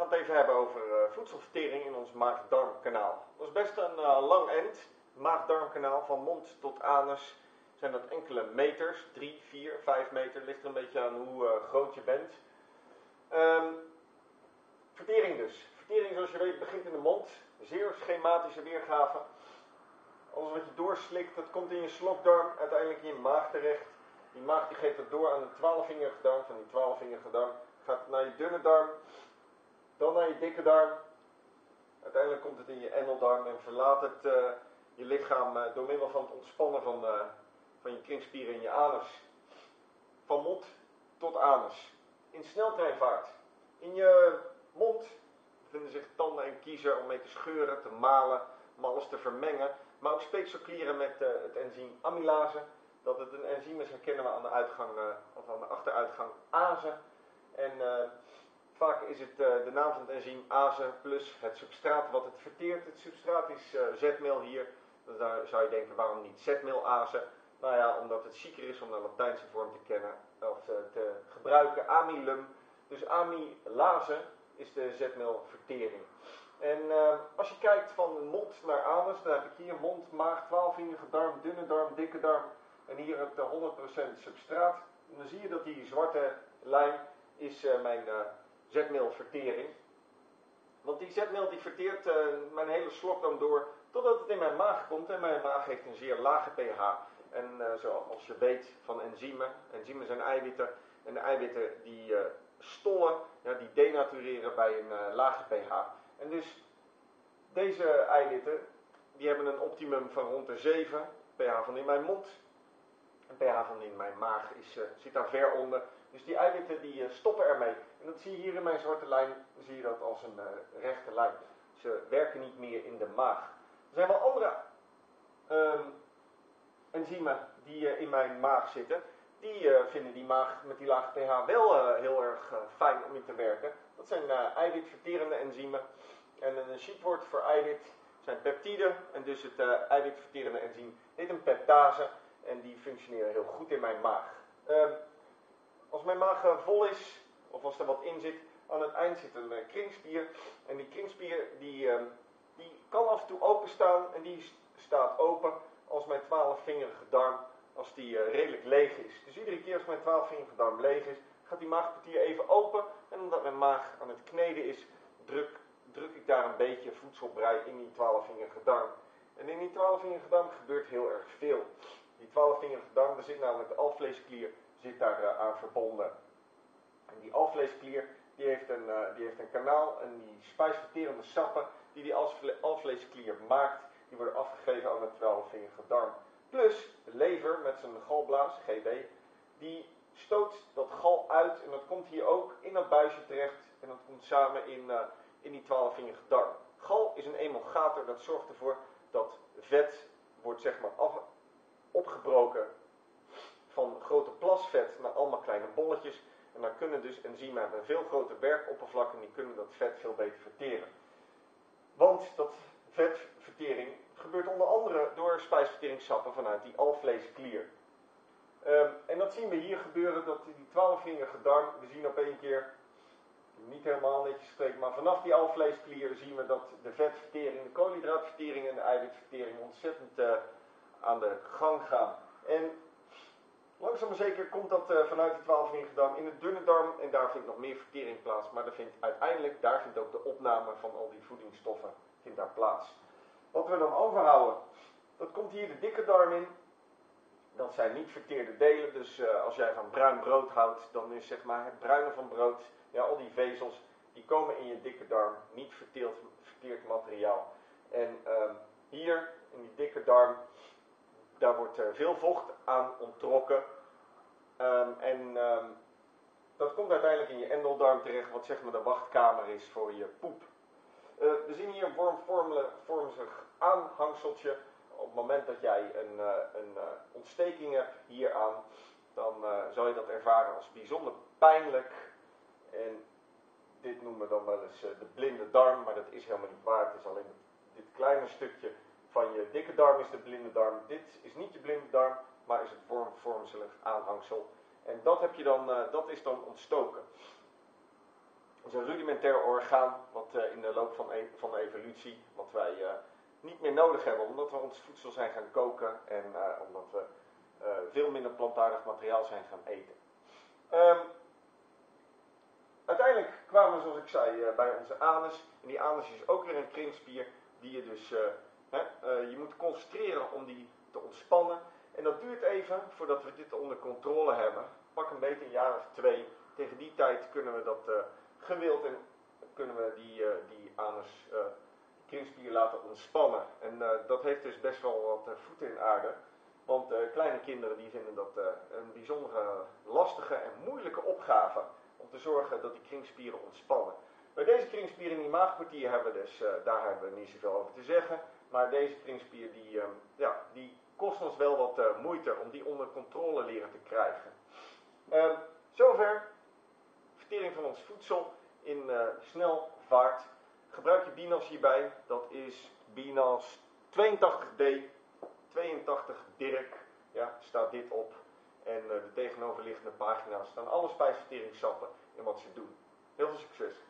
gaan het even hebben over uh, voedselvertering in ons maag-darmkanaal. Dat is best een uh, lang end. Maag-darmkanaal van mond tot anus zijn dat enkele meters, 3, 4, 5 meter, ligt er een beetje aan hoe uh, groot je bent. Um, vertering dus. Vertering zoals je weet begint in de mond, zeer schematische weergave. Alles wat je doorslikt, dat komt in je slokdarm, uiteindelijk in je maag terecht. Die maag die geeft het door aan de twaalfvingerige darm, van die twaalfvingerige darm gaat het naar je dunne darm, dan naar je dikke darm. Uiteindelijk komt het in je endeldarm en verlaat het uh, je lichaam uh, door middel van het ontspannen van, uh, van je kringspieren in je anus. Van mond tot anus. In sneltreinvaart. In je mond bevinden zich tanden en kiezen om mee te scheuren, te malen, om alles te vermengen. Maar ook speekselklieren met het enzym amylase. Dat het een enzym is herkennen we aan de uitgang, of aan de achteruitgang ase. En vaak is het uh, de naam van het enzym ase plus het substraat wat het verteert. Het substraat is uh, zetmeel hier. Dan zou je denken, waarom niet zetmeelase? Nou ja, omdat het zieker is om de Latijnse vorm te kennen of te gebruiken. Amylum. Dus amylase is de zetmeelvertering. En als je kijkt van mond naar anus, dan heb ik hier mond, maag, twaalfvingerige darm, dunne darm, dikke darm. En hier het 100% substraat. Dan zie je dat die zwarte lijn is mijn zetmeelvertering. Want die zetmeel die verteert uh, mijn hele slokdarm door totdat het in mijn maag komt. En mijn maag heeft een zeer lage pH. En zoals je weet van enzymen, enzymen zijn eiwitten. En de eiwitten die stollen, ja, die denatureren bij een lage pH. En dus deze eiwitten, die hebben een optimum van rond de 7 pH van in mijn mond. En pH van in mijn maag is, zit daar ver onder. Dus die eiwitten die uh, stoppen ermee. En dat zie je hier in mijn zwarte lijn, zie je dat als een uh, rechte lijn. Ze werken niet meer in de maag. Er zijn wel andere um, enzymen die in mijn maag zitten. Die vinden die maag met die lage pH wel heel erg fijn om in te werken. Dat zijn eiwitverterende enzymen. En een sheetwoord voor eiwit zijn peptiden. En dus het eiwitverterende enzym heet een peptase. En die functioneren heel goed in mijn maag. Um, als mijn maag eh, vol is, of als er wat in zit, aan het eind zit een eh, kringspier. En die kringspier die, ehm, die kan af en toe openstaan en die staat open als mijn twaalfvingerige darm, als die eh, redelijk leeg is. Dus iedere keer als mijn twaalfvingerige darm leeg is, gaat die maagpartier even open. En omdat mijn maag aan het kneden is, druk, druk ik daar een beetje voedselbrei in die twaalfvingerige darm. En in die twaalfvingerige darm gebeurt heel erg veel. Die twaalfvingerige darm, daar zit namelijk de alvleesklier zit daar uh, aan verbonden. En die alvleesklier die heeft, een, uh, die heeft een kanaal en die spijsverterende sappen die die alvleesklier maakt, die worden afgegeven aan de twaalfvingerige darm. Plus de lever met zijn galblaas, GB, die stoot dat gal uit en dat komt hier ook in dat buisje terecht en dat komt samen in, uh, in die twaalfvingerige darm. Gal is een emulgator, dat zorgt ervoor dat vet wordt zeg maar af, opgebroken van grote plasvet naar allemaal kleine bolletjes. En dan kunnen dus enzymen hebben een veel groter werkoppervlak en die kunnen dat vet veel beter verteren. Want dat vetvertering gebeurt onder andere door spijsverteringssappen vanuit die alvleesklier. Um, en dat zien we hier gebeuren, dat die twaalfvingerige darm, we zien op één keer, niet helemaal netjes spreken, maar vanaf die alvleesklier zien we dat de vetvertering, de koolhydraatvertering en de eiwitvertering ontzettend uh, aan de gang gaan. En Langzaam maar zeker komt dat uh, vanuit de 12 darm in de dunne darm en daar vindt nog meer vertering plaats. Maar er vindt uiteindelijk, daar vindt ook de opname van al die voedingsstoffen vindt daar plaats. Wat we dan overhouden, dat komt hier de dikke darm in. Dat zijn niet verteerde delen, dus uh, als jij van bruin brood houdt, dan is zeg maar het bruine van brood, ja, al die vezels, die komen in je dikke darm, niet verteerd, verteerd materiaal. En uh, hier in die dikke darm, daar wordt uh, veel vocht aan onttrokken. Um, en um, dat komt uiteindelijk in je endeldarm terecht, wat zeg maar de wachtkamer is voor je poep. Uh, we zien hier een wormvormig aanhangseltje. Op het moment dat jij een, uh, een ontsteking hebt hieraan, dan zal je dat ervaren als bijzonder pijnlijk. En dit noemen we dan wel eens de blinde darm, maar dat is helemaal niet waar. Het is alleen dit kleine stukje van je dikke darm is de blinde darm. Dit is niet je blinde darm, maar is het wormvormselig aanhangsel. En dat, heb je dan, uh, dat is dan ontstoken. is een rudimentair orgaan wat in de loop van, e van de evolutie, wat wij niet meer nodig hebben, omdat we ons voedsel zijn gaan koken en omdat we veel minder plantaardig materiaal zijn gaan eten. Um, uiteindelijk kwamen we, zoals ik zei, bij onze anus. En die anus is ook weer een kringspier die je dus, hè, je moet concentreren om die te ontspannen. En dat duurt even voordat we dit onder controle hebben. Pak een beetje een jaar of twee. Tegen die tijd kunnen we dat uh, gewild en kunnen we die, uh, die anus uh, kringspier laten ontspannen. En dat heeft dus best wel wat voeten in aarde. Want kleine kinderen die vinden dat een bijzonder lastige en moeilijke opgave om te zorgen dat die kringspieren ontspannen. Bij deze kringspieren in die maagkwartier hebben we dus, daar hebben we niet zoveel over te zeggen. Maar deze kringspier die, ja, die kost ons wel wat uh, moeite om die onder controle leren te krijgen. Uh, zover vertering van ons voedsel in uh, snel vaart. Gebruik je BINAS hierbij, dat is BINAS 82D, 82 Dirk, ja, staat dit op. En uh, de tegenoverliggende pagina's staan alle spijsverteringssappen en wat ze doen. Heel veel succes!